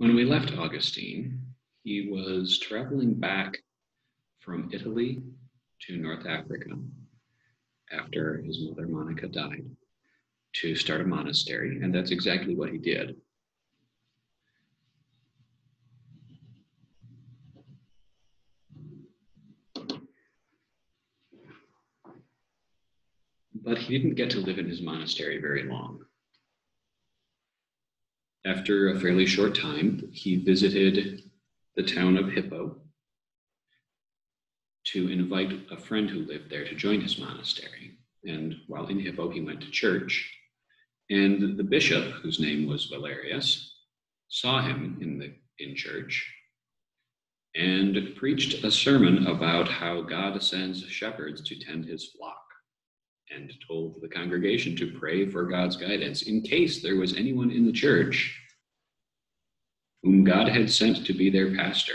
When we left Augustine, he was traveling back from Italy to North Africa after his mother Monica died to start a monastery, and that's exactly what he did. But he didn't get to live in his monastery very long. After a fairly short time, he visited the town of Hippo to invite a friend who lived there to join his monastery. And while in Hippo, he went to church. And the bishop, whose name was Valerius, saw him in, the, in church and preached a sermon about how God sends shepherds to tend his flock and told the congregation to pray for God's guidance in case there was anyone in the church whom God had sent to be their pastor.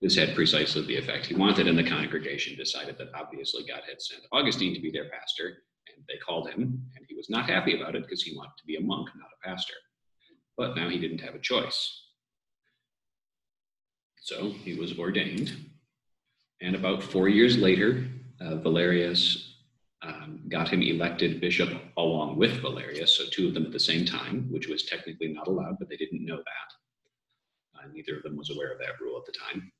This had precisely the effect he wanted, and the congregation decided that obviously God had sent Augustine to be their pastor, and they called him, and he was not happy about it because he wanted to be a monk, not a pastor. But now he didn't have a choice. So he was ordained, and about four years later, uh, Valerius um, got him elected bishop along with Valerius, so two of them at the same time, which was technically not allowed, but they didn't know that. Uh, neither of them was aware of that rule at the time.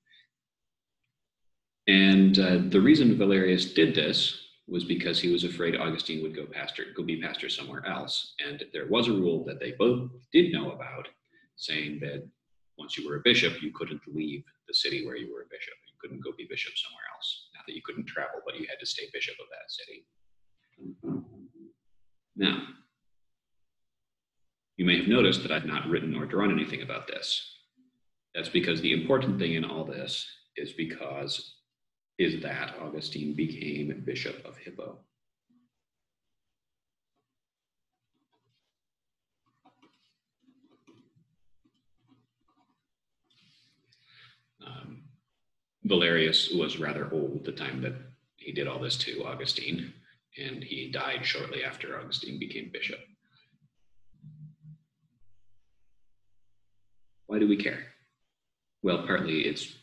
And uh, the reason Valerius did this was because he was afraid Augustine would go pastor, go be pastor somewhere else. And there was a rule that they both did know about, saying that once you were a bishop, you couldn't leave the city where you were a bishop. You couldn't go be bishop somewhere else. That you couldn't travel, but you had to stay bishop of that city. Now, you may have noticed that I've not written or drawn anything about this. That's because the important thing in all this is because is that Augustine became bishop of Hippo. Valerius was rather old at the time that he did all this to Augustine, and he died shortly after Augustine became bishop. Why do we care? Well, partly it's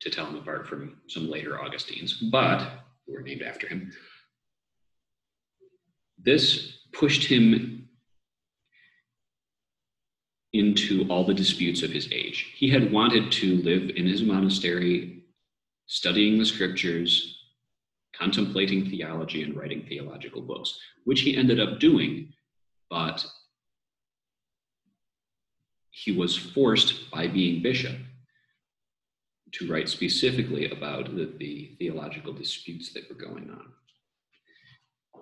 to tell him apart from some later Augustines, but who were named after him. This pushed him into all the disputes of his age. He had wanted to live in his monastery, studying the scriptures, contemplating theology, and writing theological books, which he ended up doing, but he was forced by being bishop to write specifically about the, the theological disputes that were going on.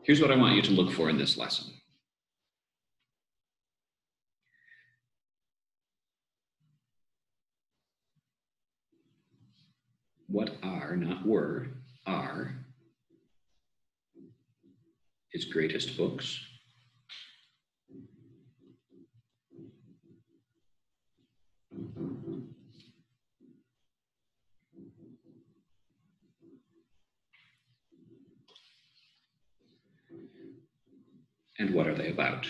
Here's what I want you to look for in this lesson. What are, not were, are his greatest books? and what are they about?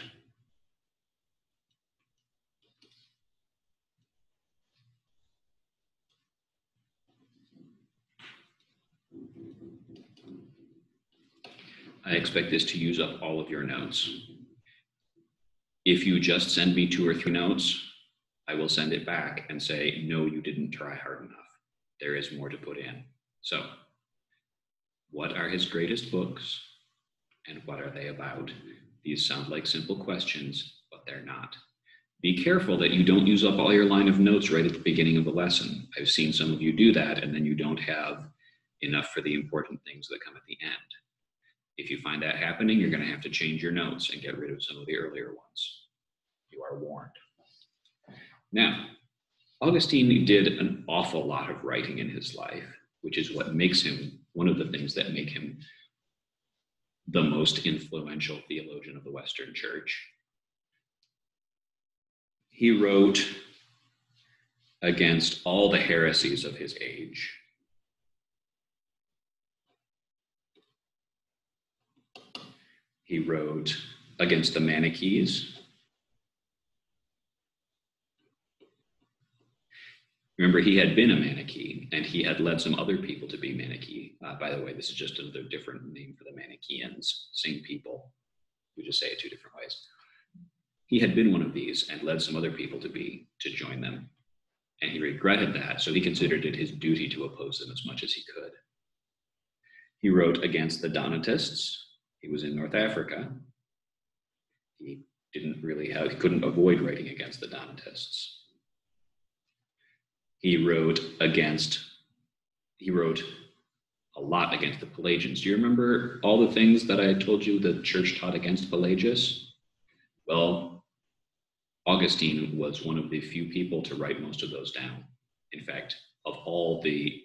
I expect this to use up all of your notes. If you just send me two or three notes, I will send it back and say, no, you didn't try hard enough. There is more to put in. So, what are his greatest books and what are they about? These sound like simple questions, but they're not. Be careful that you don't use up all your line of notes right at the beginning of the lesson. I've seen some of you do that, and then you don't have enough for the important things that come at the end. If you find that happening, you're going to have to change your notes and get rid of some of the earlier ones. You are warned. Now, Augustine did an awful lot of writing in his life, which is what makes him one of the things that make him the most influential theologian of the Western Church. He wrote against all the heresies of his age. He wrote against the Manichees. Remember, he had been a Manichee and he had led some other people to be Manichee. Uh, by the way, this is just another different name for the Manichaeans, same people. We just say it two different ways. He had been one of these and led some other people to be, to join them. And he regretted that, so he considered it his duty to oppose them as much as he could. He wrote against the Donatists. He was in North Africa. He didn't really have, he couldn't avoid writing against the Donatists he wrote against, he wrote a lot against the Pelagians. Do you remember all the things that I told you the church taught against Pelagius? Well, Augustine was one of the few people to write most of those down. In fact, of all the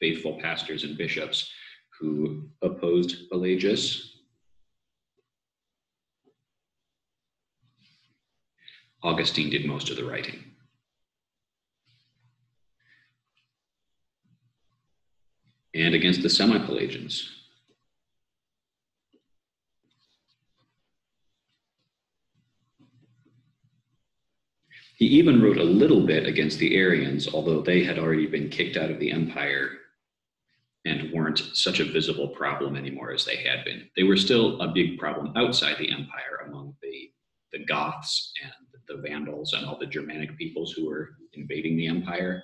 faithful pastors and bishops who opposed Pelagius, Augustine did most of the writing. and against the Semi-Pelagians. He even wrote a little bit against the Arians, although they had already been kicked out of the empire and weren't such a visible problem anymore as they had been. They were still a big problem outside the empire among the, the Goths and the Vandals and all the Germanic peoples who were invading the empire.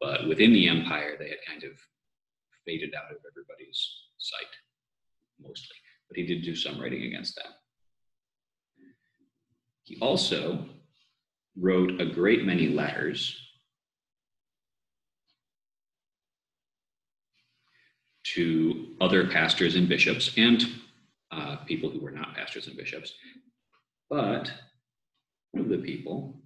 But within the empire, they had kind of faded out of everybody's sight, mostly. But he did do some writing against that. He also wrote a great many letters to other pastors and bishops and uh, people who were not pastors and bishops. But one of the people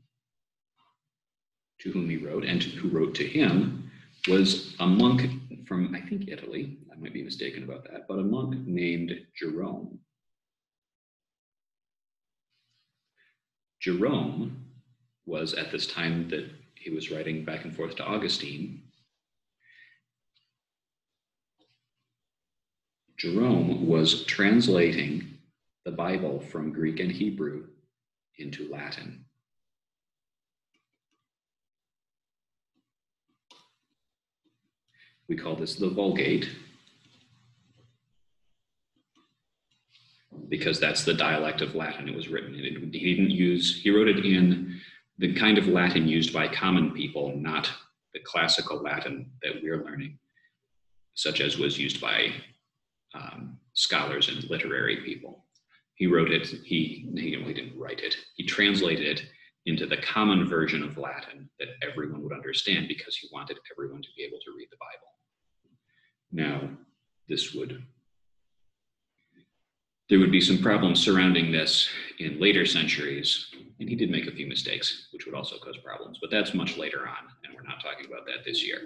to whom he wrote and who wrote to him was a monk from, I think, Italy. I might be mistaken about that, but a monk named Jerome. Jerome was at this time that he was writing back and forth to Augustine. Jerome was translating the Bible from Greek and Hebrew into Latin. We call this the Vulgate because that's the dialect of Latin it was written in. He didn't use, he wrote it in the kind of Latin used by common people, not the classical Latin that we're learning, such as was used by um, scholars and literary people. He wrote it, he, he didn't write it, he translated it into the common version of Latin that everyone would understand because he wanted everyone to be able to read the Bible. Now, this would, there would be some problems surrounding this in later centuries, and he did make a few mistakes, which would also cause problems, but that's much later on, and we're not talking about that this year.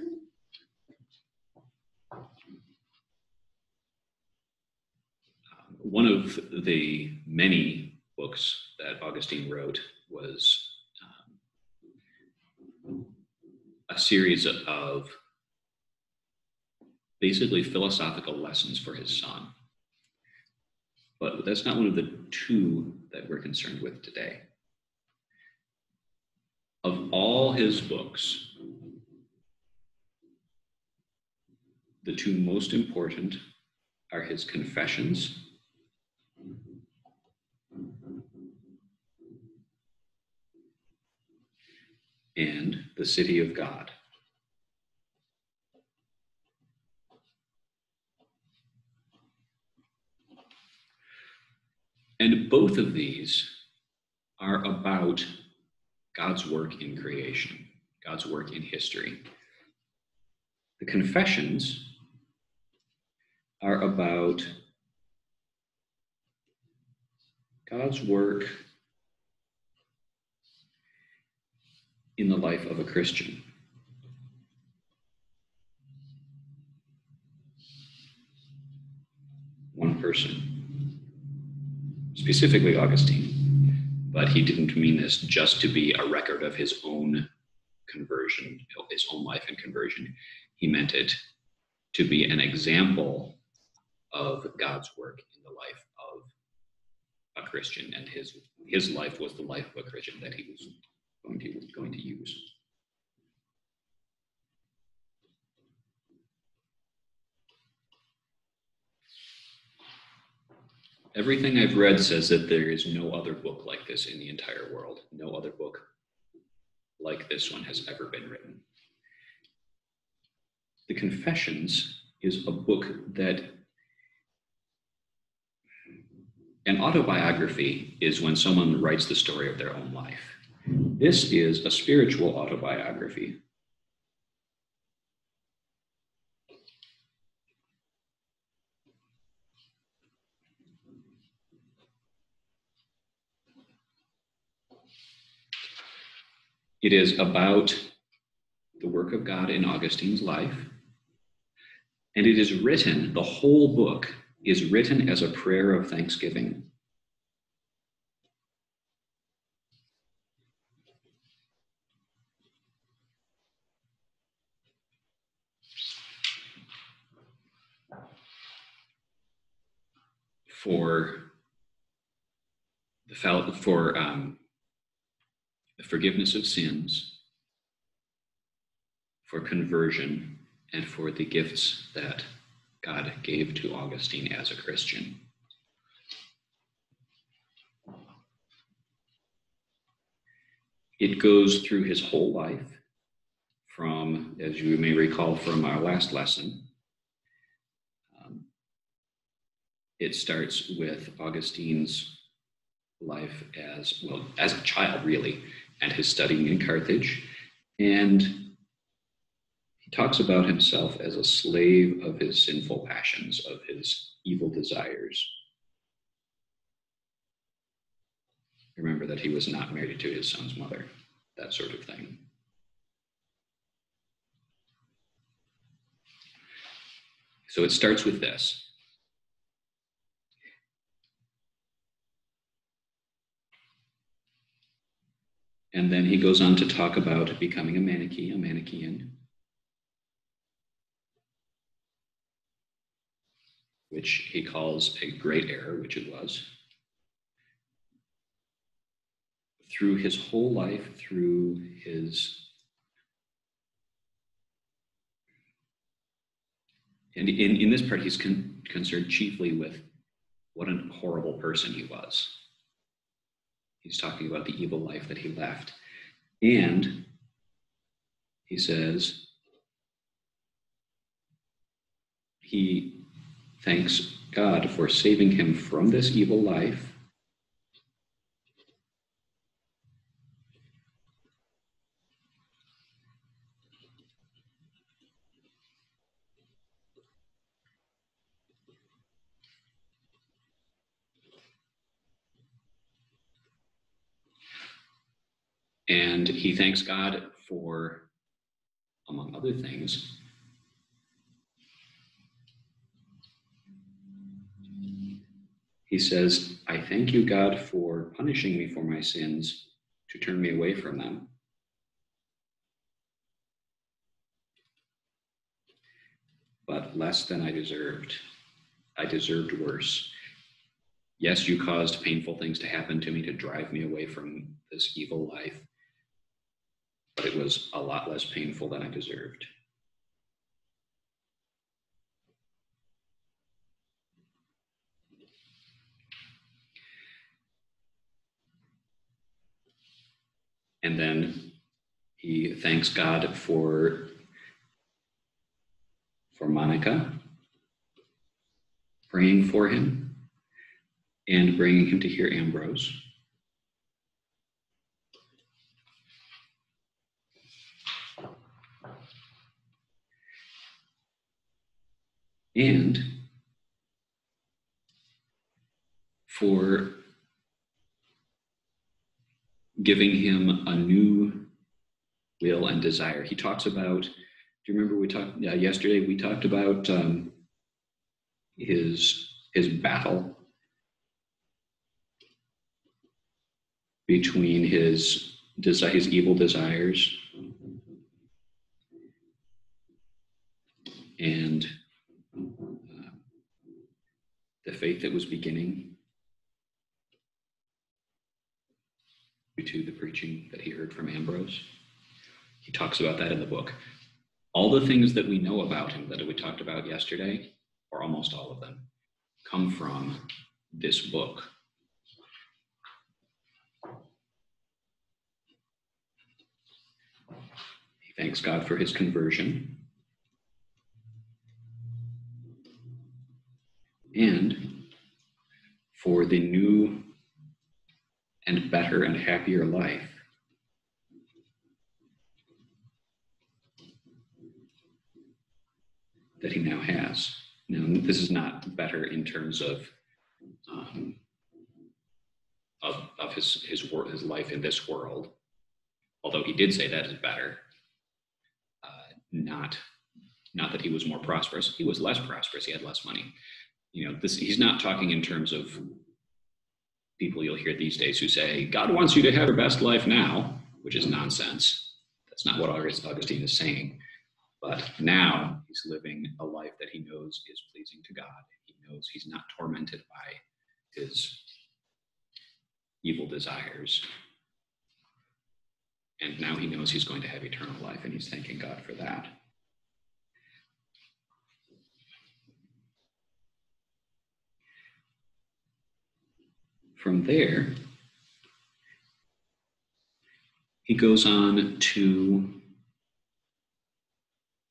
One of the many books that Augustine wrote was um, a series of basically philosophical lessons for his son. But that's not one of the two that we're concerned with today. Of all his books, the two most important are his confessions and the city of God. And both of these are about God's work in creation, God's work in history. The confessions are about God's work in the life of a Christian. One person specifically Augustine, but he didn't mean this just to be a record of his own conversion, his own life and conversion. He meant it to be an example of God's work in the life of a Christian, and his his life was the life of a Christian that he was going to, going to use. Everything I've read says that there is no other book like this in the entire world. No other book like this one has ever been written. The Confessions is a book that an autobiography is when someone writes the story of their own life. This is a spiritual autobiography. It is about the work of God in Augustine's life. And it is written, the whole book is written as a prayer of thanksgiving. For the for um, the forgiveness of sins, for conversion, and for the gifts that God gave to Augustine as a Christian. It goes through his whole life, from, as you may recall from our last lesson, um, it starts with Augustine's life as, well, as a child, really, and his studying in Carthage. And he talks about himself as a slave of his sinful passions, of his evil desires. Remember that he was not married to his son's mother, that sort of thing. So it starts with this. And then he goes on to talk about becoming a Manichaean, a Manichaean, which he calls a great error, which it was. Through his whole life, through his and in, in this part, he's con- concerned chiefly with what a horrible person he was. He's talking about the evil life that he left. And he says, he thanks God for saving him from this evil life. And he thanks God for, among other things, he says, I thank you, God, for punishing me for my sins to turn me away from them. But less than I deserved. I deserved worse. Yes, you caused painful things to happen to me to drive me away from this evil life, but it was a lot less painful than I deserved. And then he thanks God for, for Monica, praying for him, and bringing him to hear Ambrose. And for giving him a new will and desire. He talks about, do you remember we talked uh, yesterday? We talked about um, his his battle between his his evil desires and the faith that was beginning to the preaching that he heard from Ambrose. He talks about that in the book. All the things that we know about him that we talked about yesterday, or almost all of them, come from this book. He thanks God for his conversion. And for the new and better and happier life that he now has. Now, this is not better in terms of um, of, of his his his life in this world, although he did say that is better. Uh, not not that he was more prosperous; he was less prosperous. He had less money. You know, this he's not talking in terms of people you'll hear these days who say God wants you to have your best life now, which is nonsense. That's not what Augustine is saying. But now he's living a life that he knows is pleasing to God. He knows he's not tormented by his evil desires. And now he knows he's going to have eternal life, and he's thanking God for that. From there, he goes on to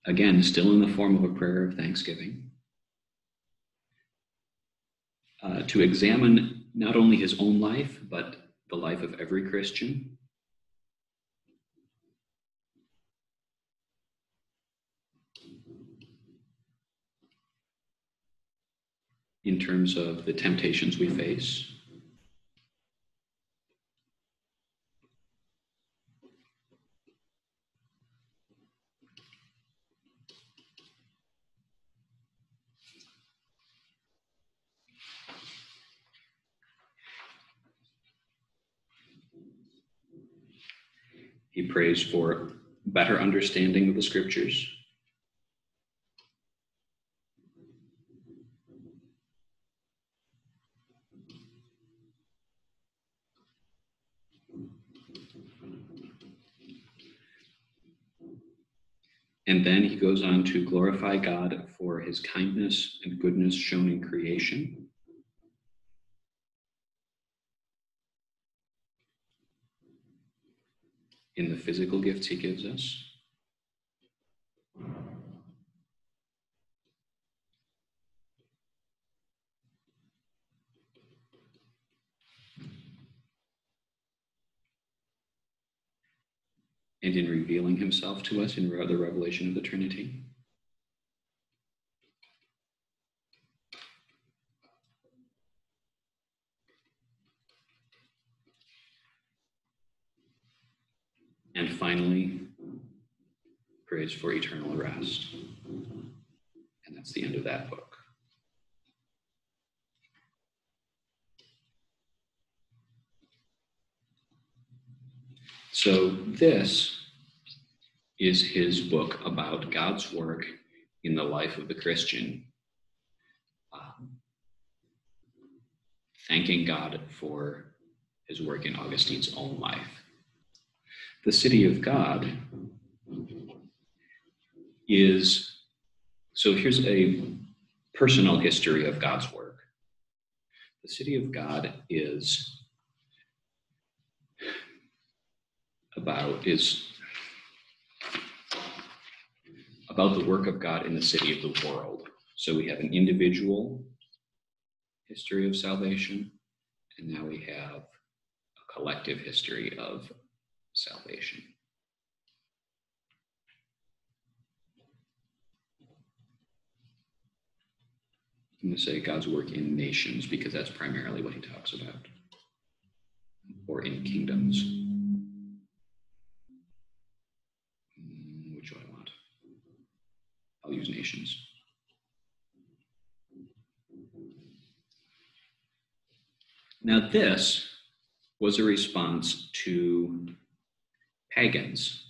Again, still in the form of a prayer of thanksgiving. Uh, to examine not only his own life, but the life of every Christian. In terms of the temptations we face, Prays for better understanding of the scriptures. And then he goes on to glorify God for his kindness and goodness shown in creation. In the physical gifts he gives us. And in revealing himself to us in the revelation of the Trinity. And finally, prays for eternal rest. And that's the end of that book. So, this is his book about God's work in the life of the Christian. Um, thanking God for his work in Augustine's own life the city of God is so here's a personal history of God's work. The city of God is about is about the work of God in the city of the world. So we have an individual history of salvation, and now we have a collective history of salvation. Going to say God's work in nations because that's primarily what he talks about, or in kingdoms. Hmm, which do I want? I'll use nations. Now, this was a response to pagans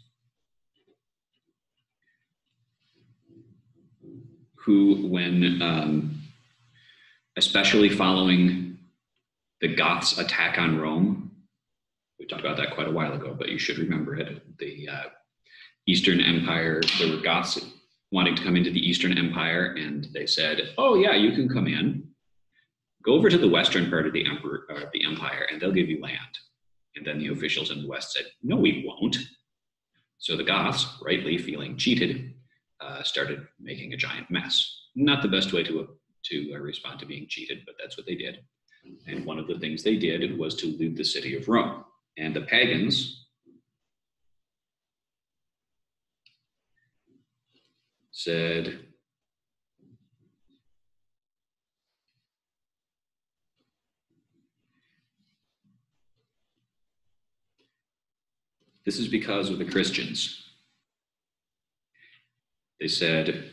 who, when um, especially following the Goths' attack on Rome, we talked about that quite a while ago, but you should remember it. The uh, Eastern Empire, there were Goths wanting to come into the Eastern Empire, and they said, "Oh yeah, you can come in." Go over to the western part of the emperor, uh, the empire, and they'll give you land. And then the officials in the west said, "No, we won't." So the Goths, rightly feeling cheated, uh, started making a giant mess. Not the best way to to uh, respond to being cheated, but that's what they did. And one of the things they did was to loot the city of Rome. And the pagans said, This is because of the Christians. They said,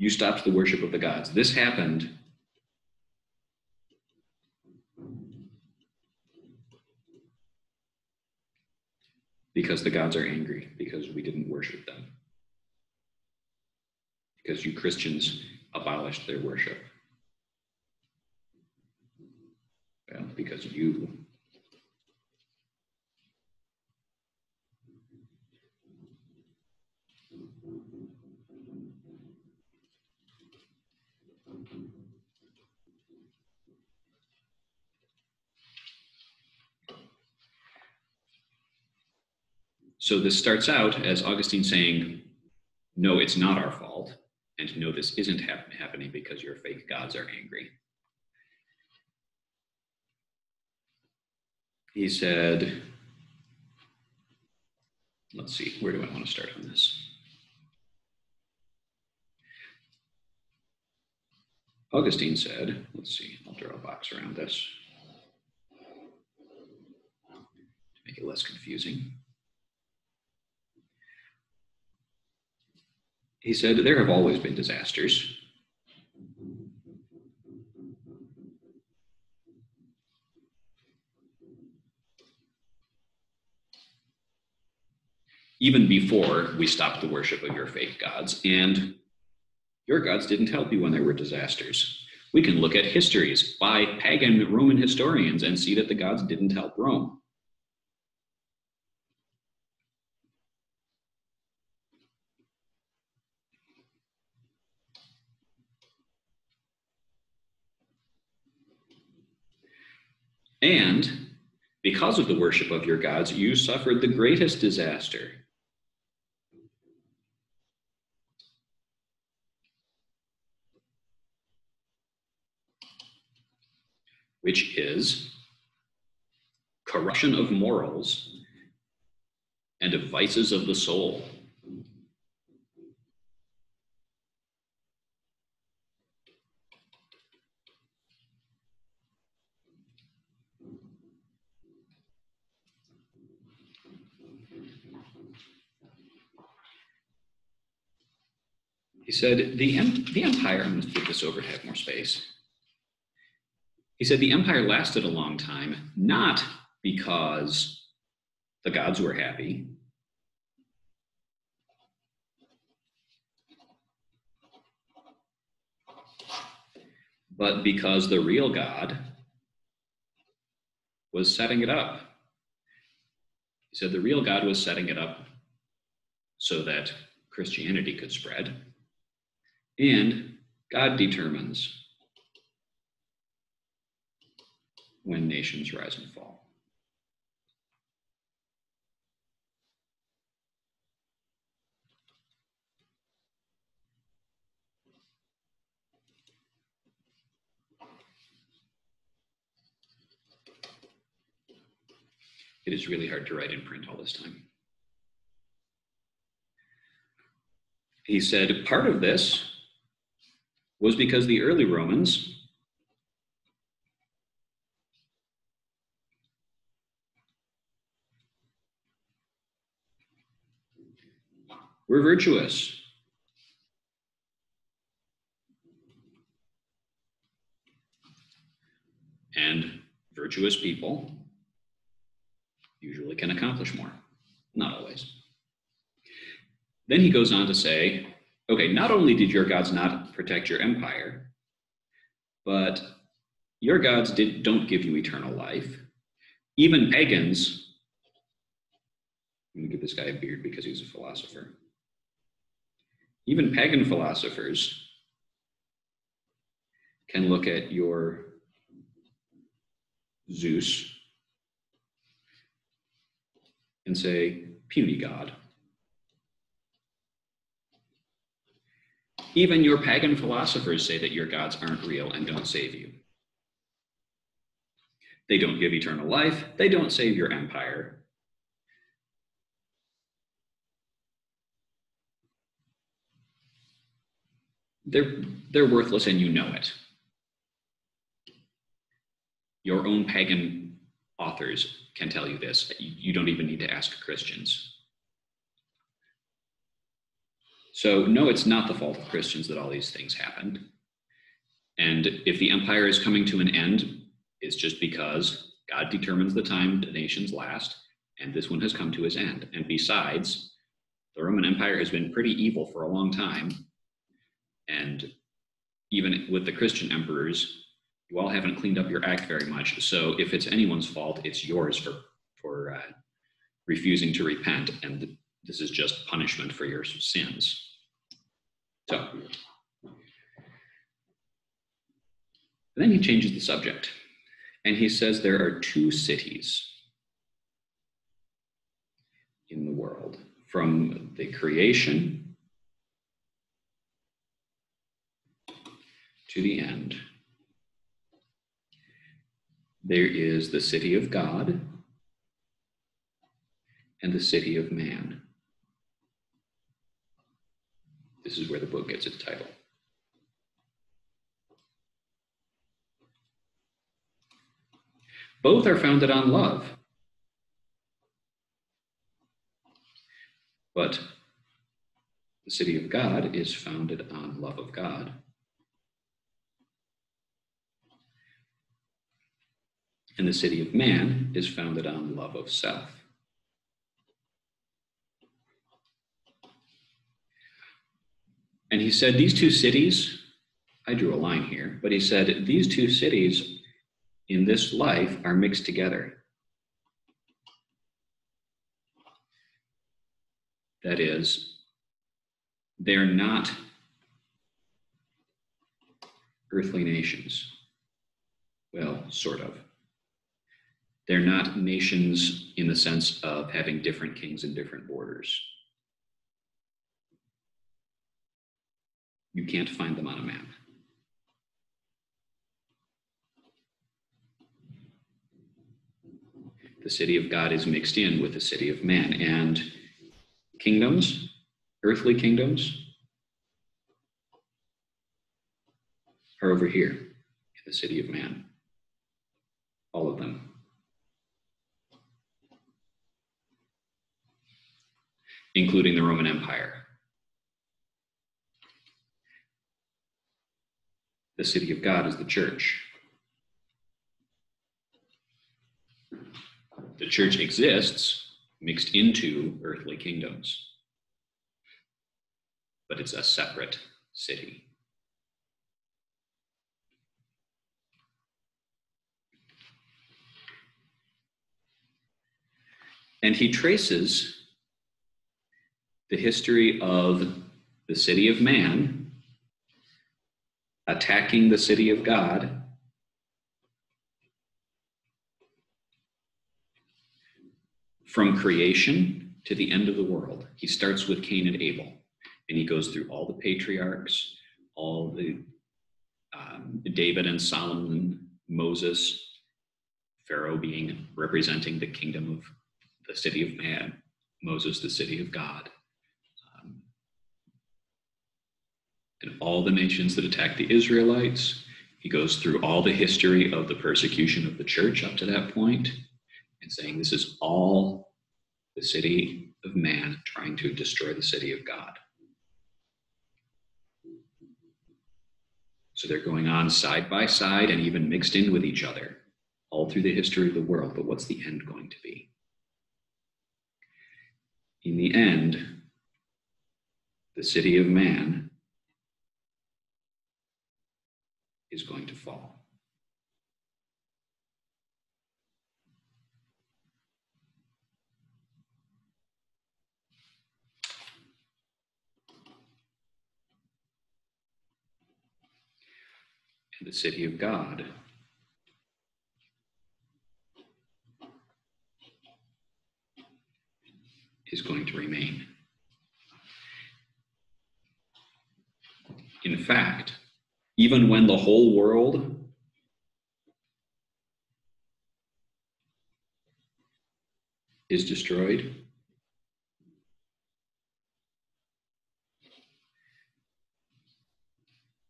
You stopped the worship of the gods. This happened because the gods are angry, because we didn't worship them. Because you Christians abolished their worship. Well, because you So this starts out as Augustine saying, no, it's not our fault, and no, this isn't hap- happening because your fake gods are angry. He said, let's see, where do I want to start on this? Augustine said, let's see, I'll draw a box around this to make it less confusing. He said, There have always been disasters. Even before we stopped the worship of your fake gods, and your gods didn't help you when there were disasters. We can look at histories by pagan Roman historians and see that the gods didn't help Rome. And because of the worship of your gods, you suffered the greatest disaster. Which is corruption of morals and of vices of the soul. He said, the, the empire, I'm going to this over to have more space. He said, the empire lasted a long time, not because the gods were happy, but because the real God was setting it up. He said the real God was setting it up so that Christianity could spread and God determines when nations rise and fall. It is really hard to write in print all this time. He said, part of this was because the early Romans were virtuous. And virtuous people usually can accomplish more, not always. Then he goes on to say, okay, not only did your gods not protect your empire, but your gods did, don't give you eternal life. Even pagans, I'm gonna give this guy a beard because he's a philosopher. Even pagan philosophers can look at your Zeus and say, puny God. Even your pagan philosophers say that your gods aren't real and don't save you. They don't give eternal life, they don't save your empire. They're, they're worthless and you know it. Your own pagan authors can tell you this. You don't even need to ask Christians. So, no, it's not the fault of Christians that all these things happened. And if the empire is coming to an end, it's just because God determines the time the nations last, and this one has come to his end. And besides, the Roman Empire has been pretty evil for a long time. And even with the Christian emperors, you all haven't cleaned up your act very much. So if it's anyone's fault, it's yours for for uh, refusing to repent, and this is just punishment for your sins. So then he changes the subject, and he says there are two cities in the world from the creation to the end. There is the city of God and the city of man. This is where the book gets its title. Both are founded on love. But the city of God is founded on love of God. And the city of man is founded on love of self. And he said, These two cities, I drew a line here, but he said, These two cities in this life are mixed together. That is, they're not earthly nations. Well, sort of. They're not nations in the sense of having different kings and different borders. You can't find them on a map. The city of God is mixed in with the city of man, and kingdoms, earthly kingdoms, are over here in the city of man. All of them. Including the Roman Empire. The city of God is the church. The church exists mixed into earthly kingdoms, but it's a separate city. And he traces the history of the city of man attacking the city of God. From creation to the end of the world. He starts with Cain and Abel, and he goes through all the patriarchs, all the um, David and Solomon, Moses, Pharaoh being representing the kingdom of the city of man, Moses, the city of God. All the nations that attacked the Israelites. He goes through all the history of the persecution of the church up to that point and saying this is all the city of man trying to destroy the city of God. So they're going on side by side and even mixed in with each other all through the history of the world. But what's the end going to be? In the end, the city of man is going to fall. And the city of God is going to remain. In fact, even when the whole world is destroyed,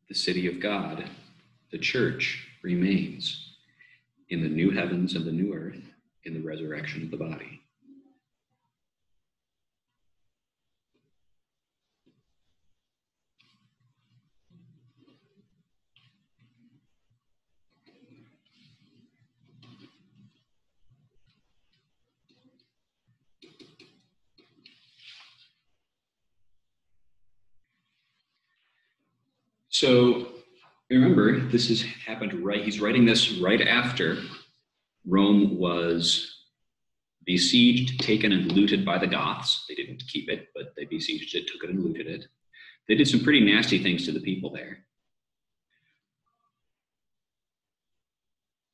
the city of God, the church, remains in the new heavens and the new earth in the resurrection of the body. So remember, this has happened right, he's writing this right after Rome was besieged, taken, and looted by the Goths. They didn't keep it, but they besieged it, took it, and looted it. They did some pretty nasty things to the people there.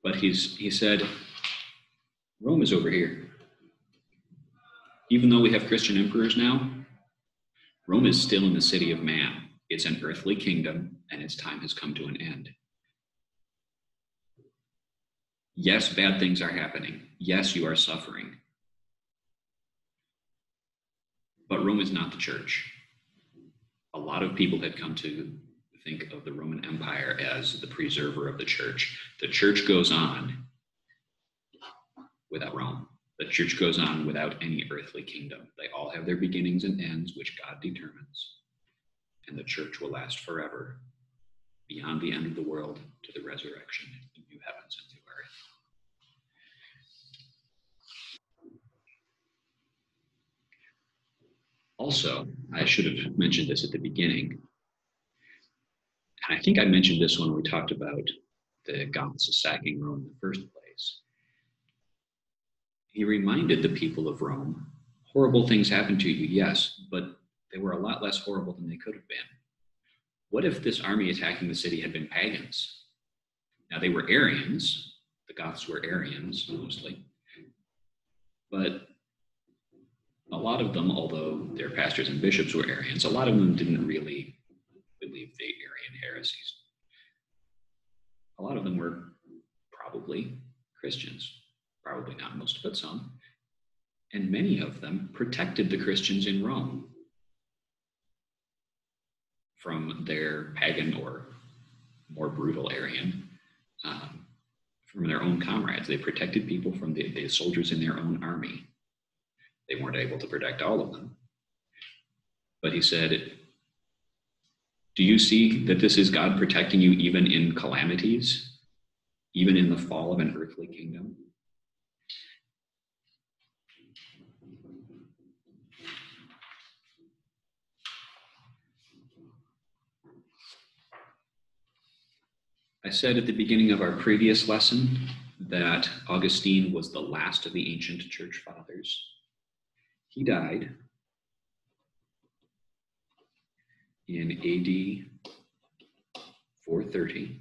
But he's, he said, Rome is over here. Even though we have Christian emperors now, Rome is still in the city of man. It's an earthly kingdom, and its time has come to an end. Yes, bad things are happening. Yes, you are suffering. But Rome is not the church. A lot of people had come to think of the Roman Empire as the preserver of the church. The church goes on without Rome. The church goes on without any earthly kingdom. They all have their beginnings and ends, which God determines and the church will last forever beyond the end of the world to the resurrection in new heavens and new earth. Also, I should have mentioned this at the beginning. And I think I mentioned this when we talked about the Goths sacking Rome in the first place. He reminded the people of Rome horrible things happen to you, yes, but they were a lot less horrible than they could have been. What if this army attacking the city had been pagans? Now, they were Arians, the Goths were Arians mostly, but a lot of them, although their pastors and bishops were Arians, a lot of them didn't really believe the Arian heresies. A lot of them were probably Christians, probably not most, but some. And many of them protected the Christians in Rome from their pagan or more brutal Arian, um, from their own comrades. They protected people from the, the soldiers in their own army. They weren't able to protect all of them. But he said, Do you see that this is God protecting you even in calamities, even in the fall of an earthly kingdom? I said at the beginning of our previous lesson that Augustine was the last of the ancient church fathers. He died in AD 430.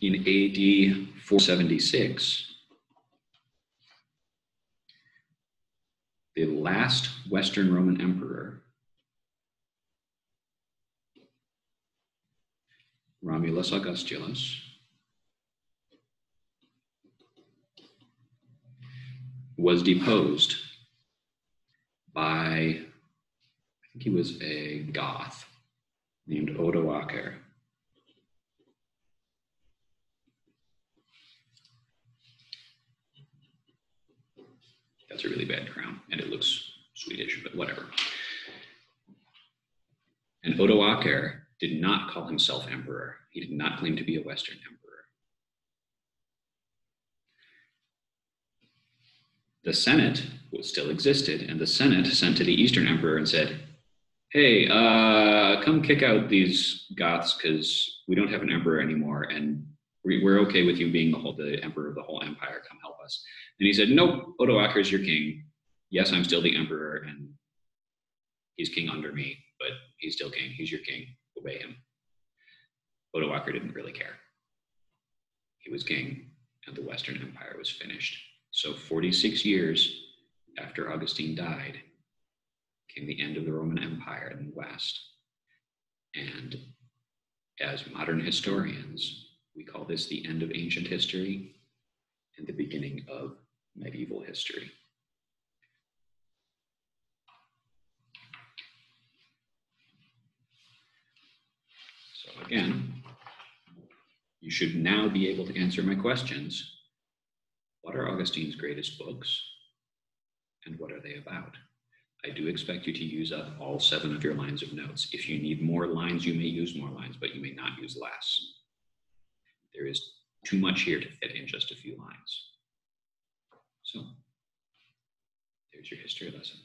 In AD 476, the last Western Roman emperor Romulus Augustulus, was deposed by, I think he was a Goth named Odoacer. That's a really bad crown, and it looks Swedish, but whatever. And Odoacer did not call himself emperor. He did not claim to be a Western emperor. The Senate still existed, and the Senate sent to the Eastern emperor and said, Hey, uh, come kick out these Goths because we don't have an emperor anymore, and we're okay with you being the whole the emperor of the whole empire. Come help us. And he said, Nope, Odoacer is your king. Yes, I'm still the emperor, and he's king under me, but he's still king. He's your king obey him. Odoacer didn't really care. He was king, and the Western Empire was finished. So, 46 years after Augustine died, came the end of the Roman Empire in the West. And as modern historians, we call this the end of ancient history and the beginning of medieval history. Again, you should now be able to answer my questions. What are Augustine's greatest books? And what are they about? I do expect you to use up all seven of your lines of notes. If you need more lines, you may use more lines, but you may not use less. There is too much here to fit in just a few lines. So, there's your history lesson.